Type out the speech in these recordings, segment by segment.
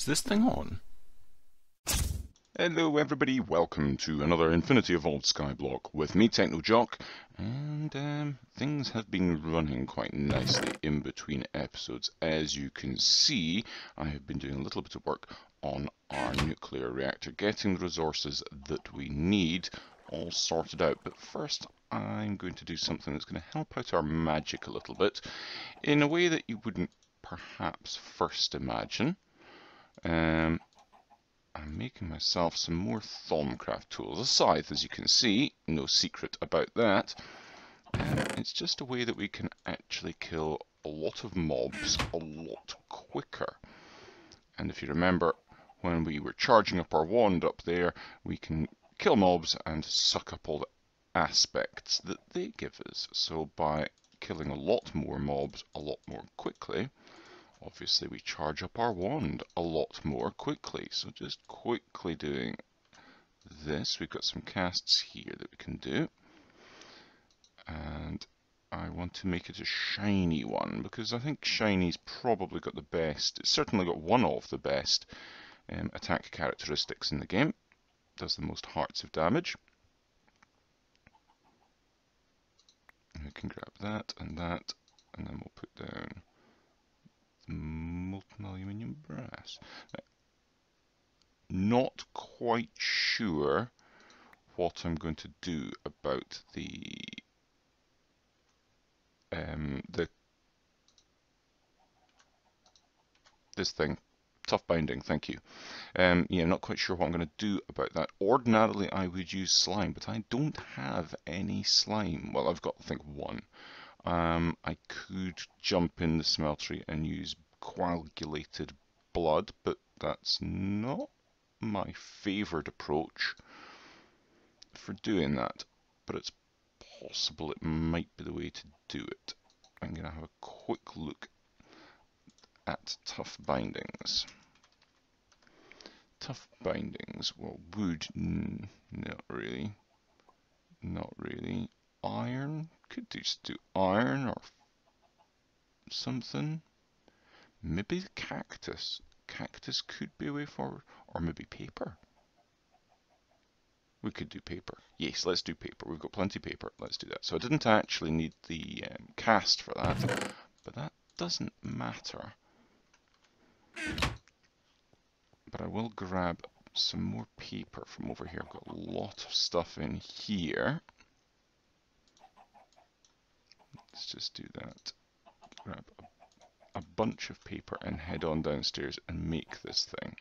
Is this thing on? Hello everybody, welcome to another Infinity Evolved Skyblock with me, TechnoJock, and um, things have been running quite nicely in between episodes. As you can see, I have been doing a little bit of work on our nuclear reactor, getting the resources that we need all sorted out. But first, I'm going to do something that's going to help out our magic a little bit, in a way that you wouldn't perhaps first imagine. Um, I'm making myself some more Thaumcraft tools. A scythe, as you can see, no secret about that. Um, it's just a way that we can actually kill a lot of mobs a lot quicker. And if you remember, when we were charging up our wand up there, we can kill mobs and suck up all the aspects that they give us. So by killing a lot more mobs a lot more quickly, obviously we charge up our wand a lot more quickly. So just quickly doing this, we've got some casts here that we can do. And I want to make it a shiny one because I think shiny's probably got the best, it's certainly got one of the best um, attack characteristics in the game. Does the most hearts of damage. We can grab that and that, and then we'll put down molten aluminium brass. Not quite sure what I'm going to do about the um, the this thing. Tough binding thank you. Um, yeah not quite sure what I'm going to do about that. Ordinarily I would use slime but I don't have any slime. Well I've got I think one um, I could jump in the smeltery and use coagulated blood, but that's not my favoured approach for doing that. But it's possible it might be the way to do it. I'm going to have a quick look at tough bindings. Tough bindings, well, wood, not really. Not really. Iron, could just do iron or something. Maybe cactus. Cactus could be a way forward. Or maybe paper. We could do paper. Yes, let's do paper. We've got plenty of paper. Let's do that. So I didn't actually need the um, cast for that, but that doesn't matter. But I will grab some more paper from over here. I've got a lot of stuff in here. Let's just do that. Grab a, a bunch of paper and head on downstairs and make this thing.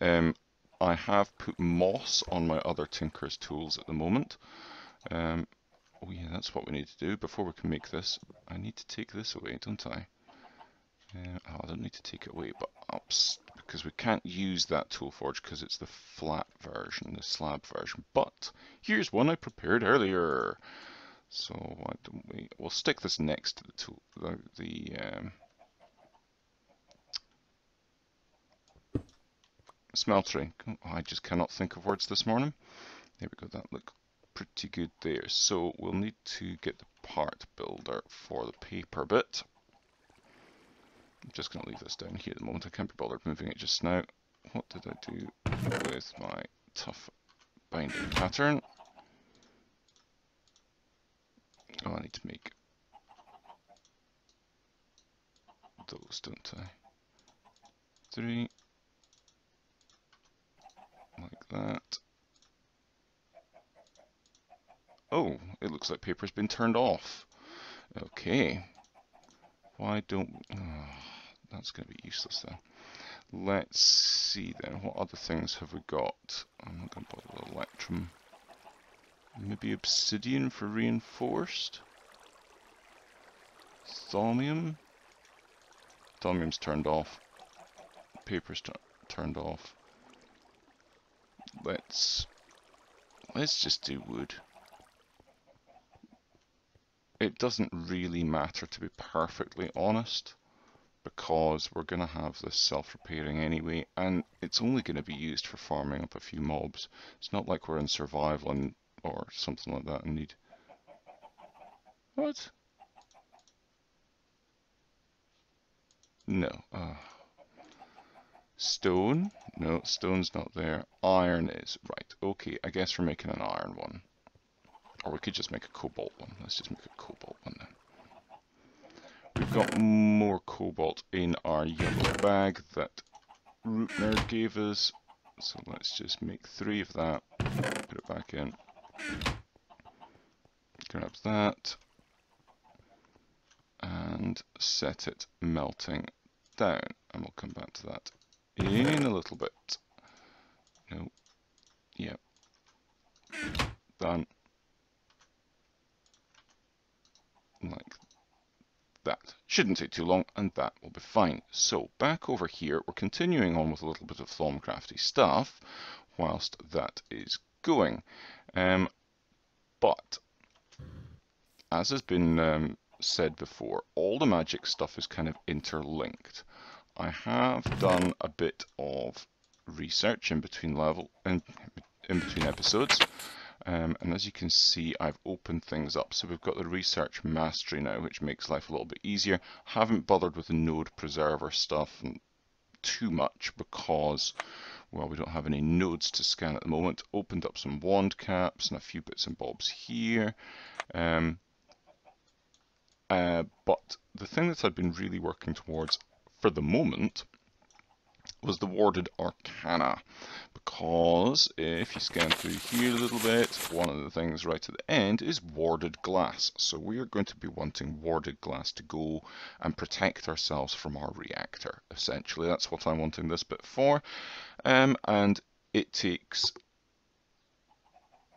Um, I have put moss on my other Tinker's tools at the moment. Um, oh yeah, that's what we need to do. Before we can make this, I need to take this away, don't I? Uh, oh, I don't need to take it away, but because we can't use that tool forge because it's the flat version, the slab version. But here's one I prepared earlier. So why don't we, we'll stick this next to the tool, the, the um, smeltery. Oh, I just cannot think of words this morning. There we go, that look pretty good there. So we'll need to get the part builder for the paper bit. I'm just going to leave this down here at the moment. I can't be bothered moving it just now. What did I do with my tough binding pattern? Oh, I need to make those, don't I? Three, like that. Oh, it looks like paper's been turned off. Okay. Why don't... Oh, that's going to be useless then. Let's see then, what other things have we got? I'm not going to bother with Electrum. Maybe obsidian for reinforced? Thaumium? Thaumium's turned off. Paper's turned off. Let's... Let's just do wood. It doesn't really matter to be perfectly honest because we're going to have this self-repairing anyway and it's only going to be used for farming up a few mobs. It's not like we're in survival and or something like that and need... What? No. Uh, Stone? No, stone's not there. Iron is. Right, okay, I guess we're making an iron one. Or we could just make a cobalt one. Let's just make a cobalt one then. We've got more cobalt in our yellow bag that RupNerd gave us. So let's just make three of that. Put it back in. Grab that. And set it melting down. And we'll come back to that in a little bit. No. Yep. Done. Like that. Shouldn't take too long, and that will be fine. So, back over here, we're continuing on with a little bit of Thaumcrafty stuff, whilst that is going. Um, but, as has been um, said before, all the magic stuff is kind of interlinked. I have done a bit of research in between level in, in between episodes. Um, and as you can see, I've opened things up. So we've got the research mastery now, which makes life a little bit easier. Haven't bothered with the node preserver stuff too much because, well, we don't have any nodes to scan at the moment. Opened up some wand caps and a few bits and bobs here. Um, uh, but the thing that I've been really working towards for the moment was the warded arcana because if you scan through here a little bit one of the things right at the end is warded glass. So we are going to be wanting warded glass to go and protect ourselves from our reactor. Essentially that's what I'm wanting this bit for. Um, and it takes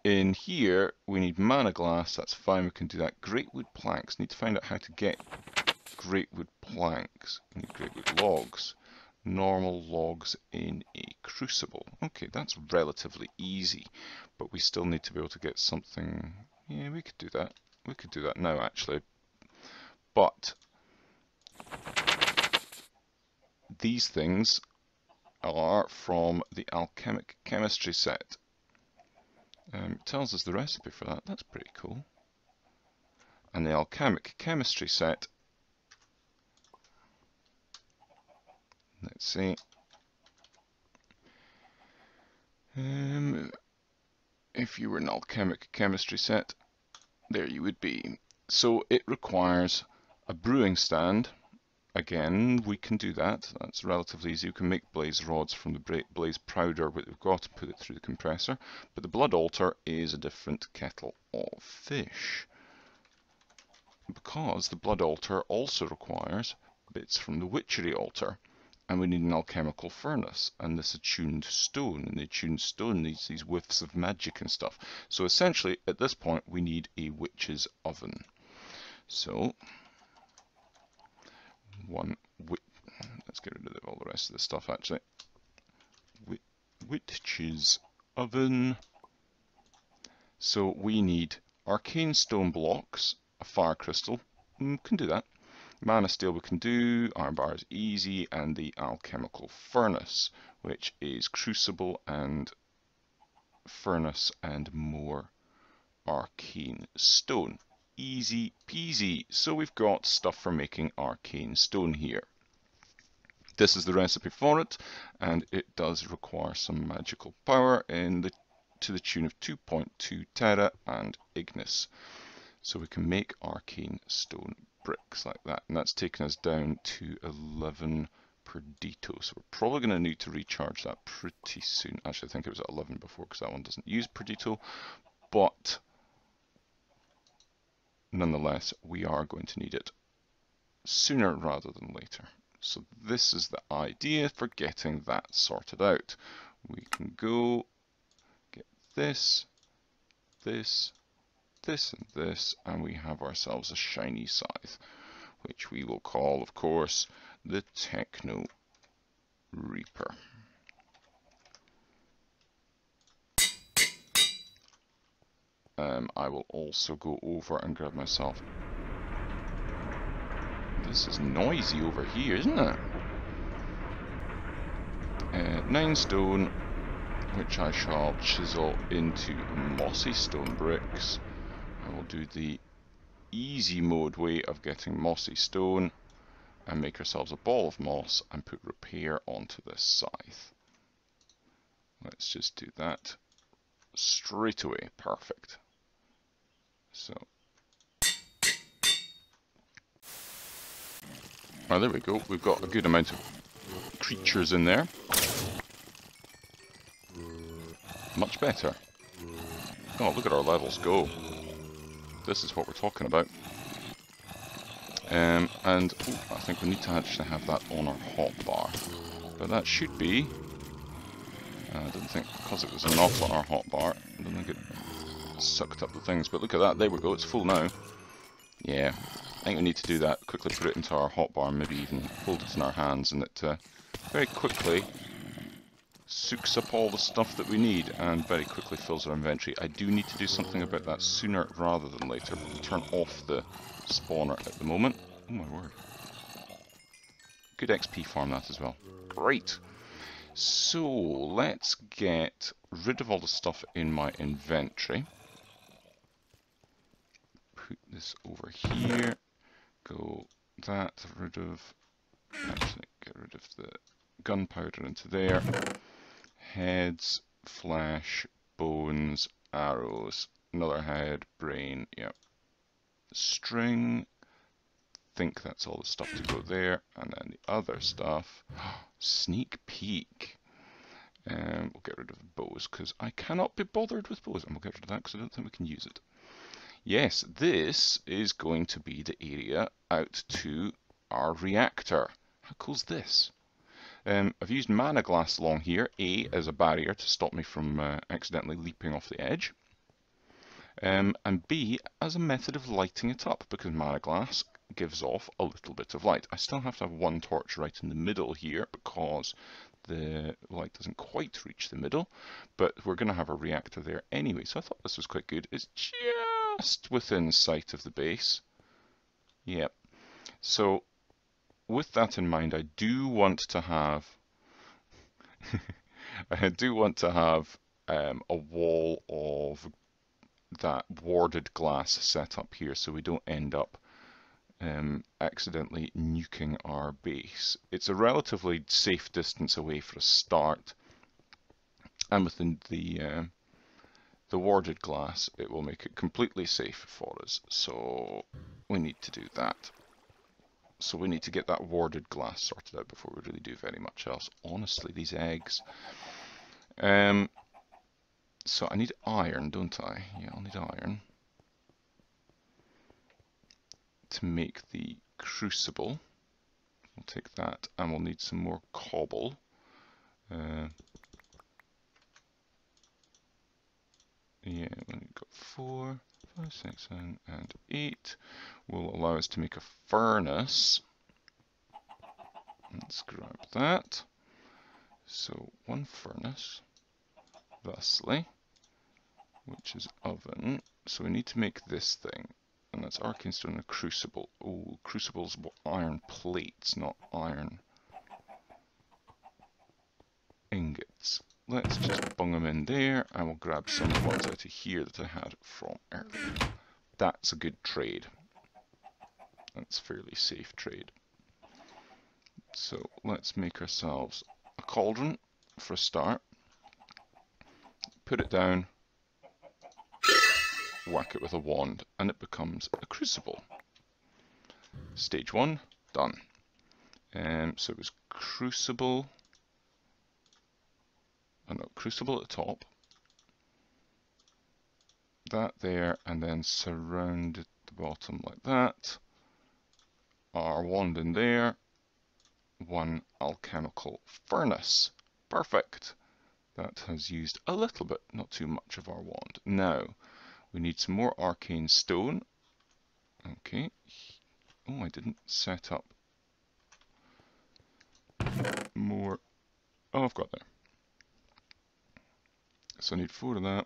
in here we need mana glass that's fine we can do that great wood planks need to find out how to get great wood planks we need great wood logs normal logs in a crucible. Okay, that's relatively easy, but we still need to be able to get something... Yeah, we could do that. We could do that now, actually. But these things are from the alchemic chemistry set. Um, it tells us the recipe for that. That's pretty cool. And the alchemic chemistry set Let's see. Um, if you were an alchemic chemistry set, there you would be. So it requires a brewing stand. Again, we can do that. That's relatively easy. We can make blaze rods from the blaze powder but we've got to put it through the compressor. But the blood altar is a different kettle of fish. Because the blood altar also requires bits from the witchery altar and we need an alchemical furnace and this attuned stone and the attuned stone needs these whiffs of magic and stuff so essentially at this point we need a witch's oven so one. Let's get rid of all the rest of the stuff actually. Witch's oven. So we need arcane stone blocks a fire crystal. Mm, can do that. Mana Steel we can do, Iron Bar is easy, and the Alchemical Furnace, which is Crucible and Furnace and more Arcane Stone. Easy peasy. So we've got stuff for making Arcane Stone here. This is the recipe for it, and it does require some magical power in the to the tune of 2.2 Terra and Ignis. So we can make Arcane Stone bricks like that. And that's taken us down to 11 per Dito. So we're probably going to need to recharge that pretty soon. Actually, I think it was at 11 before because that one doesn't use Perditio. But nonetheless, we are going to need it sooner rather than later. So this is the idea for getting that sorted out. We can go get this, this, this and this, and we have ourselves a shiny scythe, which we will call, of course, the Techno Reaper. Um, I will also go over and grab myself. This is noisy over here, isn't it? Uh, nine stone, which I shall chisel into mossy stone bricks. I will do the easy mode way of getting mossy stone and make ourselves a ball of moss and put repair onto this scythe. Let's just do that straight away. Perfect. So. Oh, there we go. We've got a good amount of creatures in there. Much better. Oh, look at our levels go. This is what we're talking about. Um, and I think we need to actually have that on our hotbar. But that should be... Uh, I didn't think, because it was not on our hotbar, I don't think it sucked up the things. But look at that, there we go, it's full now. Yeah, I think we need to do that, quickly put it into our hotbar, maybe even hold it in our hands, and it uh, very quickly soaks up all the stuff that we need and very quickly fills our inventory. I do need to do something about that sooner rather than later. We'll turn off the spawner at the moment. Oh my word. Good XP farm that as well. Great. So, let's get rid of all the stuff in my inventory. Put this over here. Go that, rid of... Actually, get rid of the gunpowder into there. Heads, flesh, bones, arrows, another head, brain, yep. String, think that's all the stuff to go there. And then the other stuff, sneak peek. Um, we'll get rid of the bows because I cannot be bothered with bows. And we'll get rid of that because I don't think we can use it. Yes, this is going to be the area out to our reactor. How cool is this? Um, I've used mana glass along here, A, as a barrier to stop me from uh, accidentally leaping off the edge, um, and B, as a method of lighting it up, because mana glass gives off a little bit of light. I still have to have one torch right in the middle here, because the light doesn't quite reach the middle, but we're going to have a reactor there anyway, so I thought this was quite good. It's just within sight of the base. Yep. So with that in mind, I do want to have I do want to have um, a wall of that warded glass set up here so we don't end up um, accidentally nuking our base. It's a relatively safe distance away for a start and within the uh, the warded glass it will make it completely safe for us so we need to do that. So we need to get that warded glass sorted out before we really do very much else. Honestly, these eggs. Um, so I need iron, don't I? Yeah, I'll need iron. To make the crucible. We'll take that and we'll need some more cobble. Uh, yeah, we've got four. 5, 6, 7, and 8 will allow us to make a furnace. Let's grab that. So one furnace, thusly, which is oven. So we need to make this thing, and that's arcane stone and a crucible. Oh, crucibles iron plates, not iron ingots. Let's just bung them in there. I will grab some of ones out of here that I had from earlier. That's a good trade. That's fairly safe trade. So let's make ourselves a cauldron for a start. Put it down, whack it with a wand, and it becomes a crucible. Stage one, done. Um, so it was crucible, and a crucible at the top, that there, and then surround the bottom like that. Our wand in there, one alchemical furnace. Perfect. That has used a little bit, not too much of our wand. Now, we need some more arcane stone. Okay. Oh, I didn't set up more. Oh, I've got there. So I need four of that,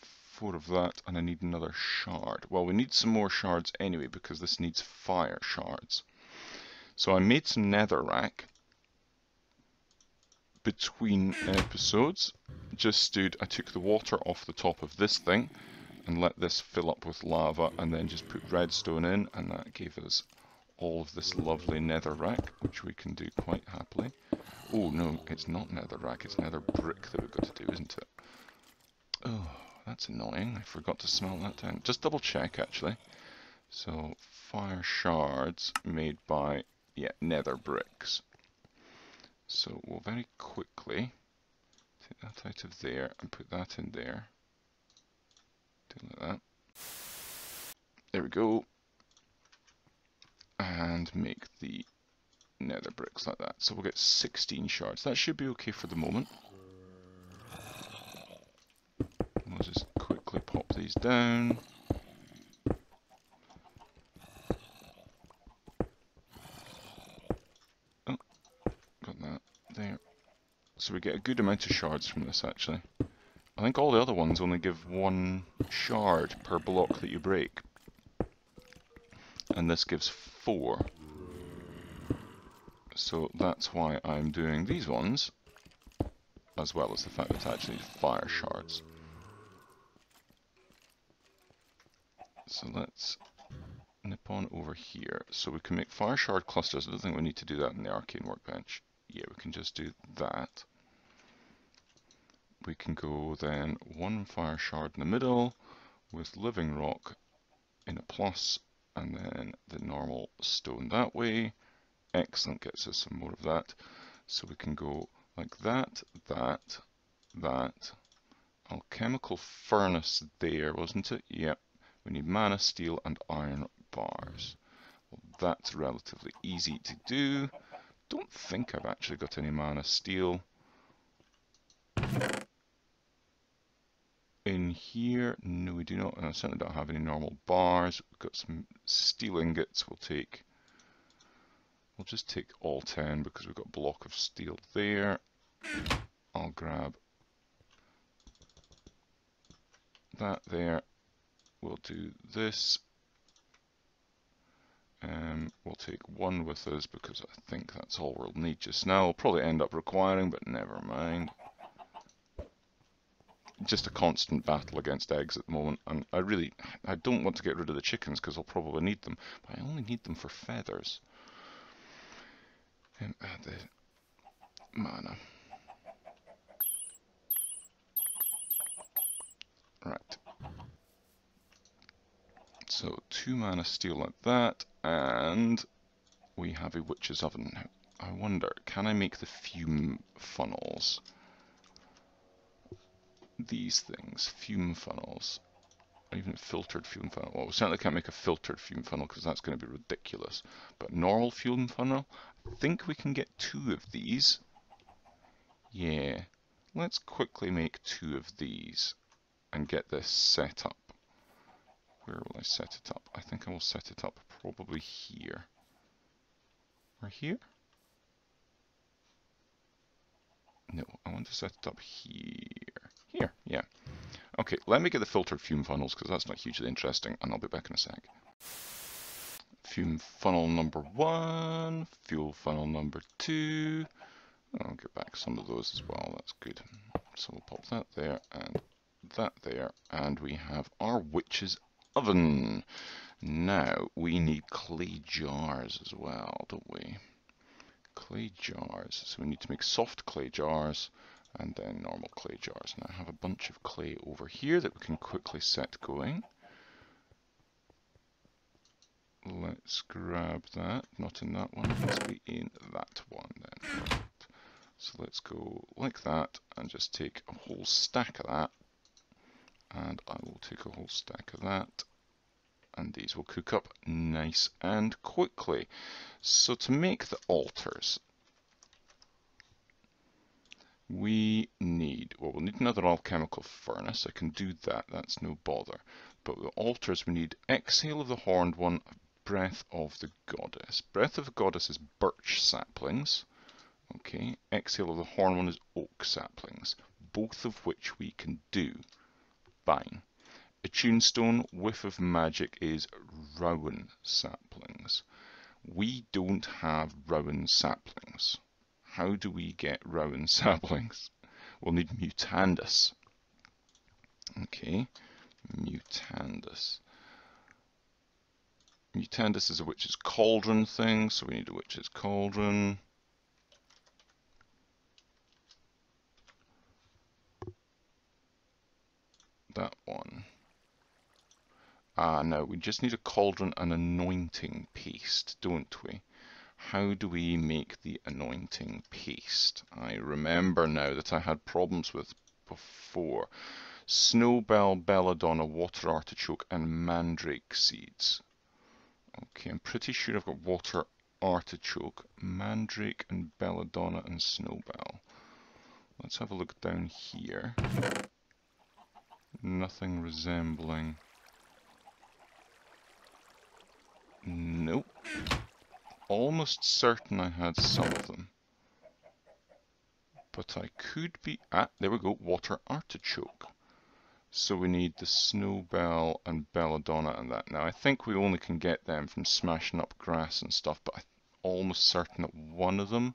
four of that, and I need another shard. Well, we need some more shards anyway, because this needs fire shards. So I made some netherrack between episodes. Just stood, I took the water off the top of this thing, and let this fill up with lava, and then just put redstone in, and that gave us all of this lovely netherrack, which we can do quite happily. Oh no, it's not netherrack, it's nether brick that we've got to do, isn't it? Oh, that's annoying. I forgot to smell that down. Just double check actually. So fire shards made by yeah, nether bricks. So we'll very quickly take that out of there and put that in there. Do like that. There we go. And make the nether bricks like that. So we'll get 16 shards. That should be okay for the moment. We'll just quickly pop these down. Oh. So we get a good amount of shards from this actually. I think all the other ones only give one shard per block that you break. And this gives four. So that's why I'm doing these ones, as well as the fact that it's actually need fire shards. So let's nip on over here. So we can make fire shard clusters. I don't think we need to do that in the arcane workbench. Yeah, we can just do that. We can go then one fire shard in the middle with living rock in a plus and then the normal stone that way. Excellent, gets us some more of that. So we can go like that, that, that. Alchemical furnace there, wasn't it? Yep. We need mana, steel, and iron bars. Well, that's relatively easy to do. Don't think I've actually got any mana steel. In here, no we do not, and I certainly don't have any normal bars. We've got some steel ingots we'll take. We'll just take all 10 because we've got a block of steel there. I'll grab that there we'll do this. Um, we'll take one with us because I think that's all we'll need just now. We'll probably end up requiring, but never mind. Just a constant battle against eggs at the moment, and I really, I don't want to get rid of the chickens because I'll probably need them, but I only need them for feathers. And add the mana. Right. So two mana steel like that, and we have a witch's oven. I wonder, can I make the fume funnels? These things, fume funnels, or even filtered fume funnel. Well, we certainly can't make a filtered fume funnel because that's going to be ridiculous. But normal fume funnel, I think we can get two of these. Yeah, let's quickly make two of these and get this set up. Where will I set it up? I think I will set it up probably here. Or here? No, I want to set it up here. Here, yeah. Okay, let me get the filtered fume funnels because that's not hugely interesting and I'll be back in a sec. Fume funnel number one, fuel funnel number two. I'll get back some of those as well, that's good. So we'll pop that there and that there and we have our witch's oven. Now we need clay jars as well, don't we? Clay jars. So we need to make soft clay jars and then normal clay jars. And I have a bunch of clay over here that we can quickly set going. Let's grab that. Not in that one. Let's be in that one then. So let's go like that and just take a whole stack of that and I will take a whole stack of that and these will cook up nice and quickly. So to make the altars, we need, well we'll need another alchemical furnace, I can do that, that's no bother. But the altars we need Exhale of the Horned One, Breath of the Goddess. Breath of the Goddess is birch saplings, okay, Exhale of the Horned One is oak saplings, both of which we can do. Attuned stone whiff of magic is rowan saplings. We don't have rowan saplings. How do we get rowan saplings? We'll need mutandis. Okay, mutandis. Mutandis is a witch's cauldron thing, so we need a witch's cauldron. That one. Ah, no, we just need a cauldron and anointing paste, don't we? How do we make the anointing paste? I remember now that I had problems with before. Snowbell, belladonna, water artichoke, and mandrake seeds. Okay, I'm pretty sure I've got water artichoke, mandrake, and belladonna, and snowbell. Let's have a look down here. Nothing resembling... Nope. Almost certain I had some of them. But I could be... Ah, there we go, water artichoke. So we need the Snowbell and Belladonna and that. Now I think we only can get them from smashing up grass and stuff, but I'm almost certain that one of them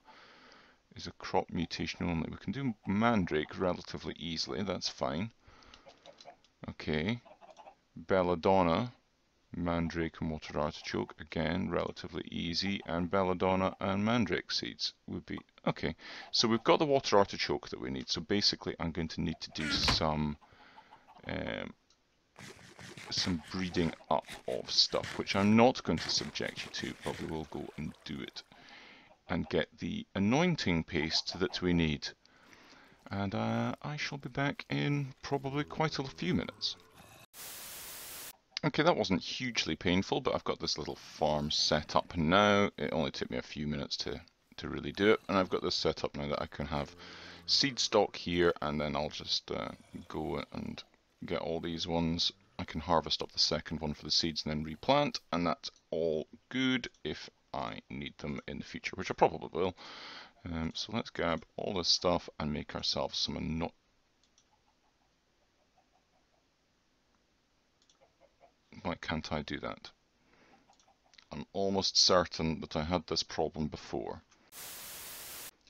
is a crop mutation only. We can do Mandrake relatively easily, that's fine. Okay. Belladonna, Mandrake and Water Artichoke, again, relatively easy, and Belladonna and Mandrake seeds would be... Okay, so we've got the Water Artichoke that we need, so basically I'm going to need to do some um, some breeding up of stuff, which I'm not going to subject you to, but we will go and do it and get the anointing paste that we need. And uh, I shall be back in probably quite a few minutes. Okay, that wasn't hugely painful, but I've got this little farm set up now. It only took me a few minutes to, to really do it, and I've got this set up now that I can have seed stock here, and then I'll just uh, go and get all these ones. I can harvest up the second one for the seeds and then replant, and that's all good if I need them in the future, which I probably will. Um, so let's grab all this stuff and make ourselves some not. Why can't I do that? I'm almost certain that I had this problem before.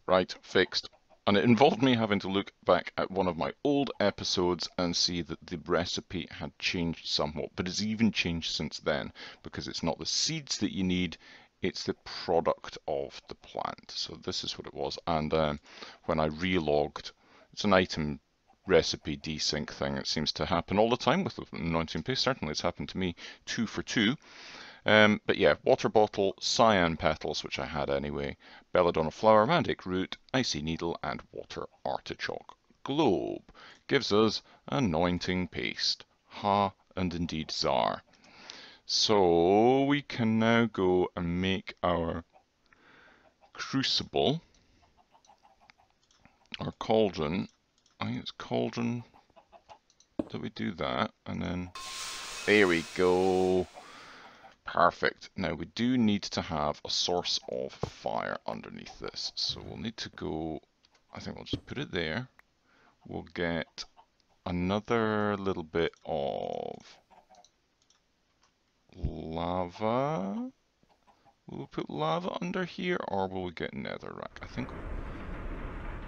Right, fixed. And it involved me having to look back at one of my old episodes and see that the recipe had changed somewhat, but it's even changed since then because it's not the seeds that you need, it's the product of the plant. So this is what it was. And um, when I relogged, it's an item recipe desync thing. It seems to happen all the time with anointing paste. Certainly it's happened to me two for two. Um, but yeah, water bottle, cyan petals, which I had anyway, belladonna flower, mandrake root, icy needle, and water artichoke. Globe gives us anointing paste. Ha, and indeed Czar. So we can now go and make our crucible, our cauldron. I think it's cauldron that we do that, and then there we go. Perfect. Now we do need to have a source of fire underneath this. So we'll need to go, I think we'll just put it there. We'll get another little bit of lava. Will we put lava under here or will we get netherrack? I think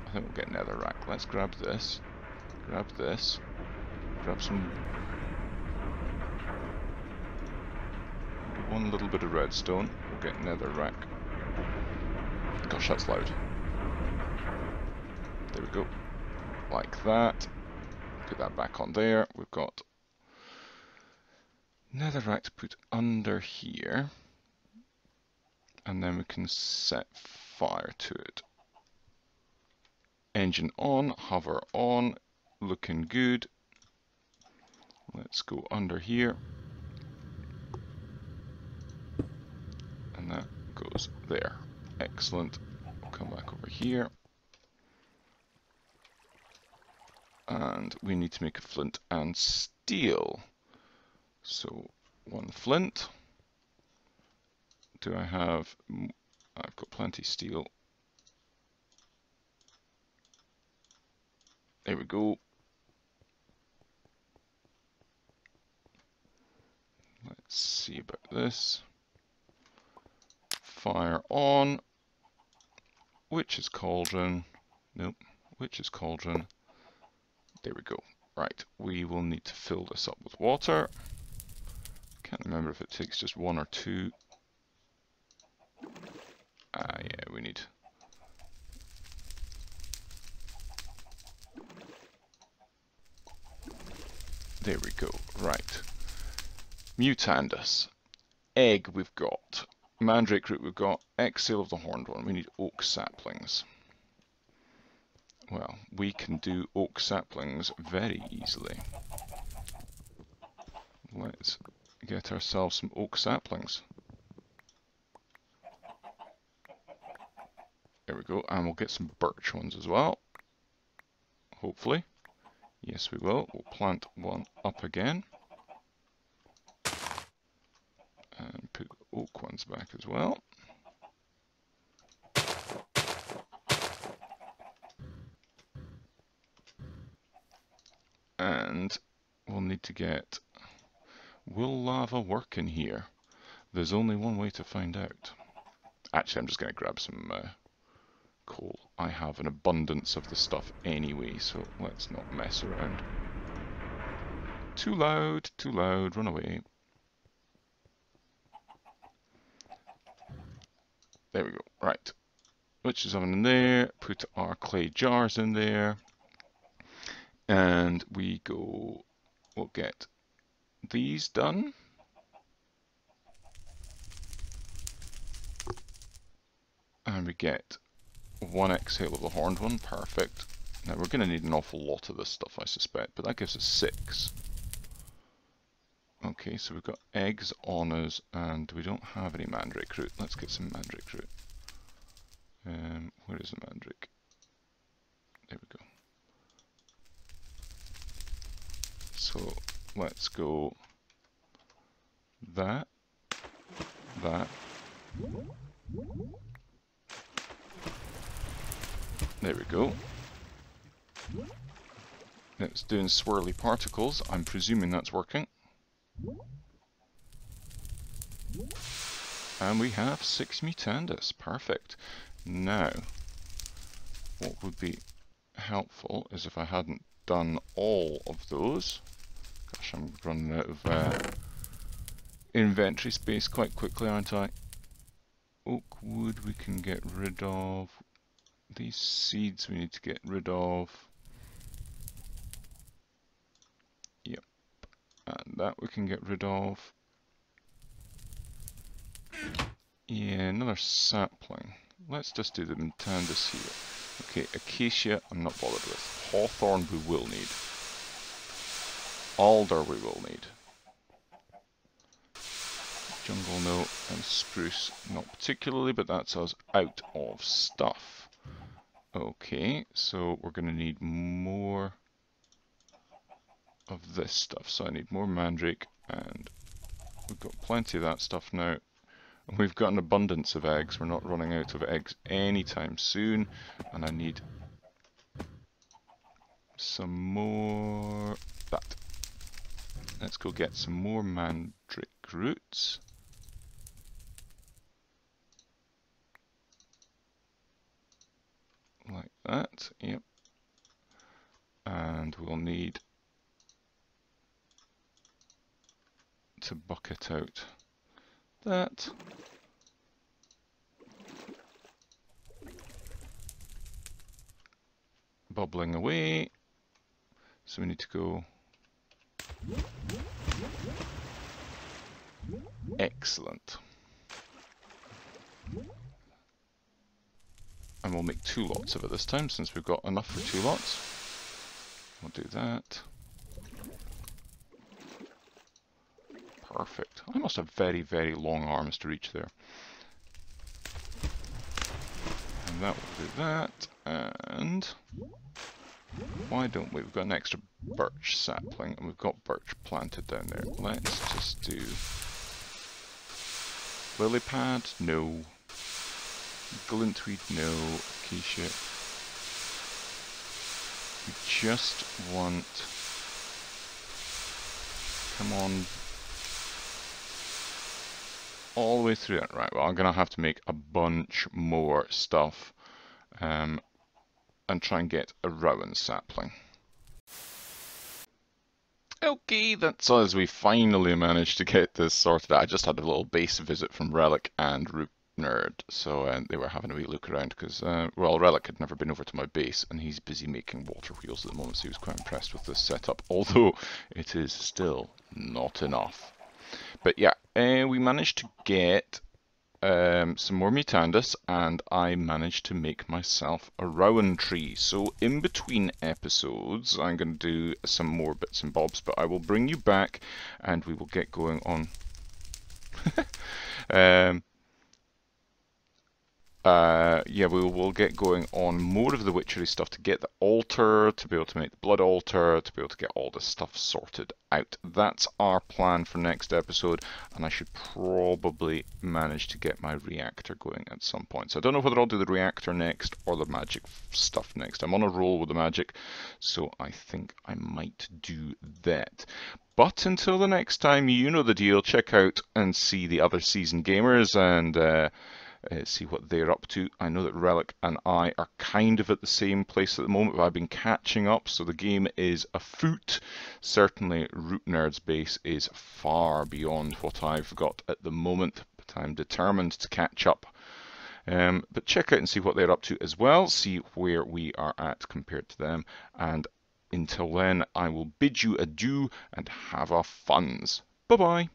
I think we'll get netherrack. Let's grab this. Grab this. Grab some one little bit of redstone. We'll get netherrack. Gosh, that's loud. There we go. Like that. Put that back on there. We've got netherrack to put under here. And then we can set fire to it. Engine on, hover on, looking good. Let's go under here. and that goes there. Excellent. We'll come back over here. And we need to make a flint and steel. So one flint. Do I have... I've got plenty steel. There we go. Let's see about this fire on. Witch's Cauldron. Nope. Witch's Cauldron. There we go. Right, we will need to fill this up with water. Can't remember if it takes just one or two. Ah, yeah, we need... There we go, right. Mutandis. Egg we've got. Mandrake root we've got. Exhale of the horned one. We need oak saplings. Well, we can do oak saplings very easily. Let's get ourselves some oak saplings. There we go, and we'll get some birch ones as well. Hopefully. Yes, we will. We'll plant one up again. And put oak ones back as well. And we'll need to get... Will lava work in here? There's only one way to find out. Actually, I'm just going to grab some uh, coal. I have an abundance of the stuff anyway, so let's not mess around. Too loud, too loud, run away. There we go, right. Witch's oven in there, put our clay jars in there, and we go, we'll get these done. And we get one exhale of the horned one, perfect. Now we're going to need an awful lot of this stuff I suspect, but that gives us six. Okay, so we've got eggs on us and we don't have any mandrake root. Let's get some mandrake root. Um, where is the mandrake? There we go. So let's go that, that, there we go. It's doing swirly particles. I'm presuming that's working. And we have six Mutandis. Perfect. Now, what would be helpful is if I hadn't done all of those. Gosh, I'm running out of uh, inventory space quite quickly, aren't I? Oak wood we can get rid of these seeds we need to get rid of. Yep. And that we can get rid of. Yeah, another sapling. Let's just do the Mutandis here. Okay, Acacia I'm not bothered with. Hawthorn we will need. Alder we will need. Jungle no, and spruce not particularly, but that's us out of stuff. Okay, so we're going to need more of this stuff. So I need more mandrake, and we've got plenty of that stuff now. And we've got an abundance of eggs. We're not running out of eggs anytime soon. And I need some more... that. Let's go get some more mandrake roots. like that, yep. And we'll need to bucket out that. Bubbling away. So we need to go Excellent. And we'll make two lots of it this time, since we've got enough for two lots. We'll do that. Perfect. I must have very, very long arms to reach there. And that will do that. And why don't we? We've got an extra birch sapling, and we've got birch planted down there. Let's just do lily pad. No. Glintweed, no. Acacia. We just want... Come on. All the way through that. Right, well, I'm going to have to make a bunch more stuff. Um, and try and get a rowan sapling. Okay, that's us. We finally managed to get this sorted out. I just had a little base visit from Reliik and Root Nerd, so uh, they were having a wee look around because, uh, well, Reliik had never been over to my base, and he's busy making water wheels at the moment, so he was quite impressed with this setup, although it is still not enough. But yeah, uh, we managed to get um, some more mutandis and I managed to make myself a Rowan tree. So in between episodes, I'm going to do some more bits and bobs, but I will bring you back, and we will get going on. um, uh, yeah, we will get going on more of the witchery stuff to get the altar, to be able to make the blood altar, to be able to get all this stuff sorted out. That's our plan for next episode, and I should probably manage to get my reactor going at some point. So I don't know whether I'll do the reactor next or the magic stuff next. I'm on a roll with the magic, so I think I might do that. But until the next time, you know the deal. Check out and see the other season gamers and. Uh, uh, see what they're up to. I know that Reliik and I are kind of at the same place at the moment, but I've been catching up, so the game is afoot. Certainly, RupNerd's base is far beyond what I've got at the moment, but I'm determined to catch up. Um, but check out and see what they're up to as well, see where we are at compared to them, and until then, I will bid you adieu and have a funs. Bye bye.